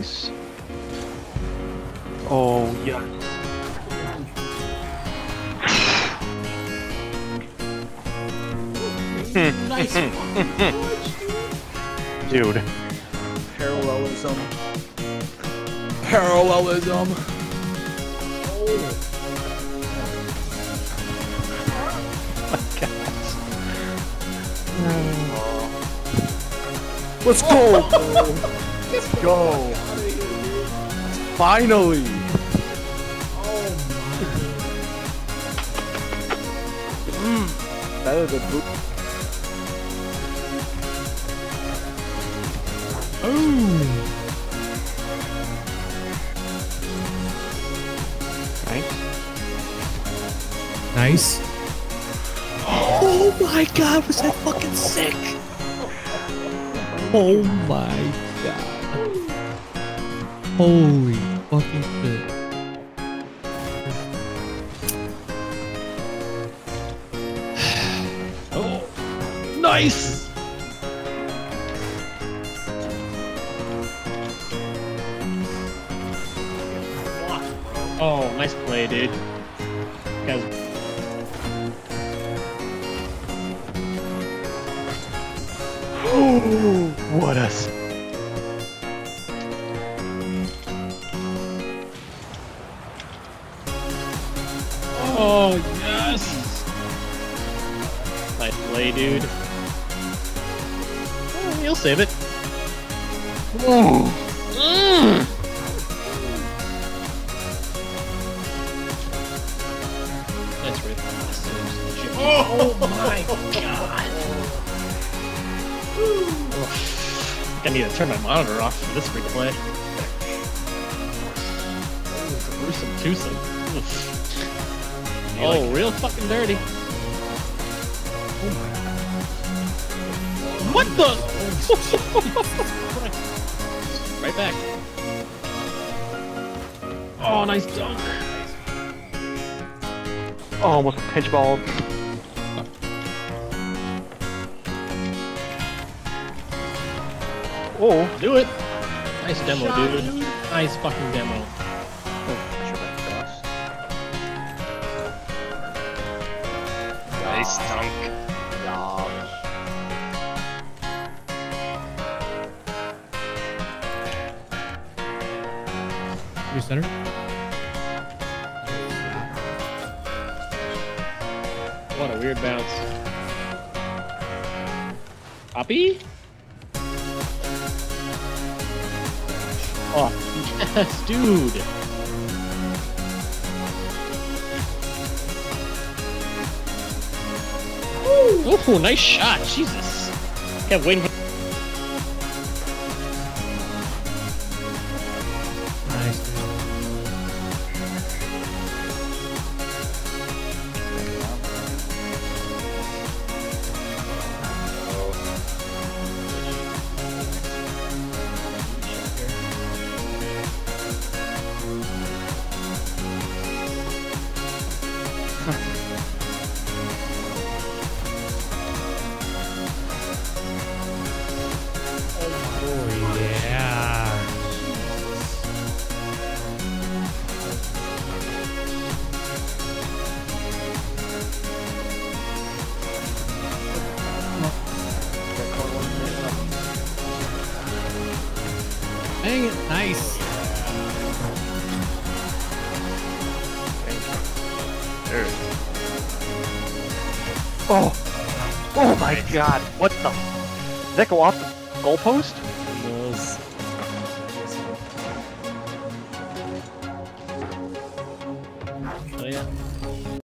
Nice. Oh, yeah. nice dude. Dude. Parallelism. Parallelism. Let's go! Let's go! Finally! Mm. Better than boot. Nice. Nice. Oh my god, was that fucking sick? Oh my god. Holy fucking shit. oh, nice! Oh, nice play, dude. Guys, What a. Oh, yes! Nice play, dude. Oh, he'll save it. Mm. That's right. Oh, my god! I need to turn my monitor off for this replay. Oh, it's a gruesome twosome. Oof. Oh, real fucking dirty. Oh what the? right back. Oh, nice dunk. Oh, almost a pinch ball. Oh. Do it. Nice demo, dude. Nice fucking demo. Nice dunk. You center? What a weird bounce. Poppy? Oh, yes, dude. Oh, nice shot. Jesus. Kept waiting for. Dang it. Nice. There Oh. Oh my nice. god. What the? Did that go off the goalpost? Yes. Oh yeah.